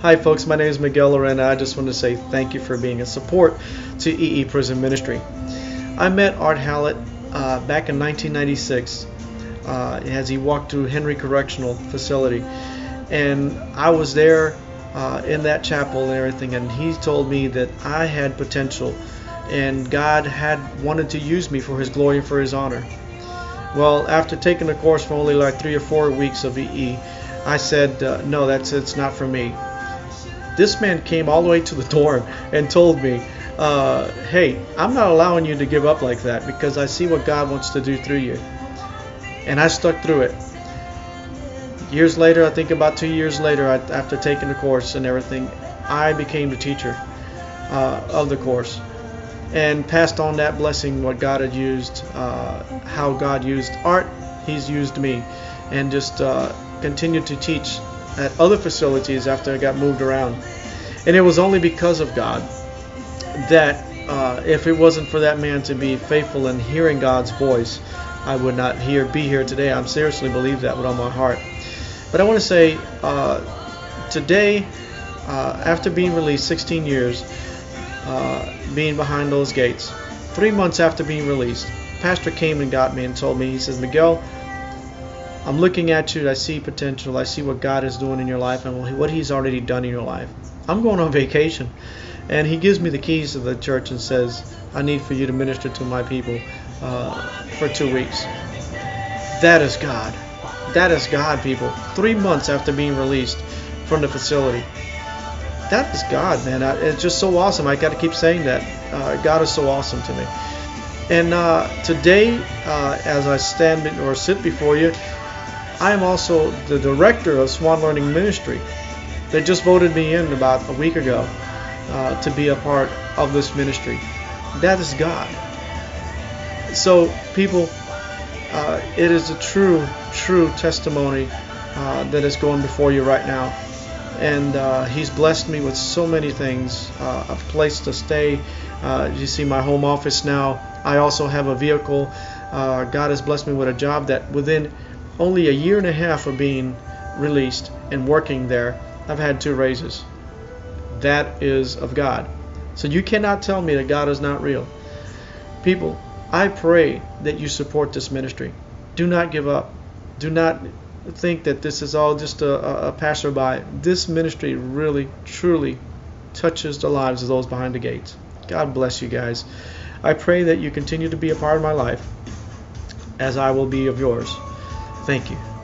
Hi, folks. My name is Miguel Lorena. I just want to say thank you for being a support to EE Prison Ministry. I met Art Hallett uh, back in 1996 uh, as he walked through Henry Correctional Facility, and I was there uh, in that chapel and everything, and he told me that I had potential, and God had wanted to use me for His glory and for His honor. Well, after taking the course for only like three or four weeks of EE, I said, uh, no, that's it's not for me. This man came all the way to the door and told me, uh, hey, I'm not allowing you to give up like that because I see what God wants to do through you. And I stuck through it. Years later, I think about two years later, after taking the course and everything, I became the teacher uh, of the course and passed on that blessing, what God had used, uh, how God used Art, He's used me, and just uh, continued to teach at other facilities after I got moved around. And it was only because of God that uh, if it wasn't for that man to be faithful in hearing God's voice, I would not be here today. I seriously believe that with all my heart. But I want to say uh, today, uh, after being released 16 years, uh, being behind those gates, three months after being released, Pastor came and got me and told me, he says, Miguel, I'm looking at you. I see potential. I see what God is doing in your life and what He's already done in your life. I'm going on vacation. And He gives me the keys to the church and says, I need for you to minister to my people uh, for two weeks. That is God. That is God, people. Three months after being released from the facility. That is God, man. It's just so awesome. I got to keep saying that. Uh, God is so awesome to me. And uh, today, uh, as I stand or sit before you, I am also the director of Swan Learning Ministry. They just voted me in about a week ago uh, to be a part of this ministry. That is God. So, people, uh, it is a true, true testimony uh, that is going before you right now. And uh, He's blessed me with so many things uh, a place to stay. Uh, you see my home office now. I also have a vehicle. God has blessed me with a job that within only a year and a half of being released and working there, I've had two raises. That is of God. So you cannot tell me that God is not real. People, I pray that you support this ministry. Do not give up. Do not think that this is all just a, a passerby. This ministry really, truly touches the lives of those behind the gates. God bless you guys. I pray that you continue to be a part of my life as I will be of yours. Thank you.